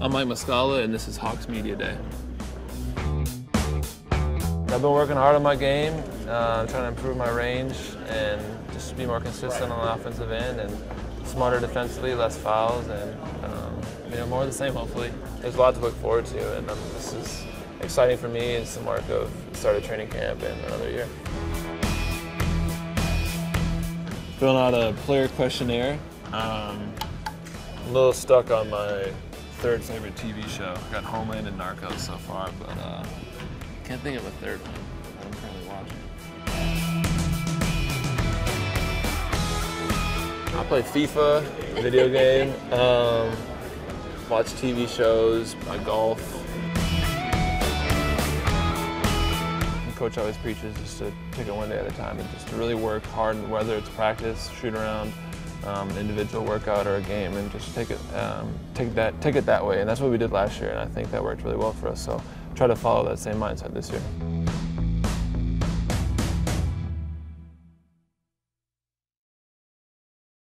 I'm Mike Muscala, and this is Hawks Media Day. I've been working hard on my game, uh, trying to improve my range and just be more consistent on the offensive end and smarter defensively, less fouls, and um, you know more of the same. Hopefully, there's a lot to look forward to, and um, this is exciting for me. It's the mark of the start of training camp and another year. Filling out a player questionnaire. Um, a little stuck on my third favorite TV show. Got Homeland and Narcos so far, but uh, can't think of a third one I'm currently watching. I play FIFA, video game, um, watch TV shows, I golf. And coach always preaches just to take it one day at a time and just to really work hard, whether it's practice, shoot around, um, individual workout or a game, and just take it um, take that take it that way. And that's what we did last year, and I think that worked really well for us. So try to follow that same mindset this year.